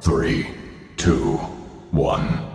Three, two, one.